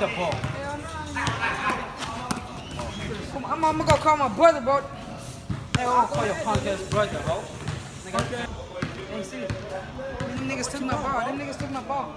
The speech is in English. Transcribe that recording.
the ball. I'm, gonna call my brother, bro. They all call your punk ass brother, bro. Nigga. Them niggas took my ball. Them niggas took my ball.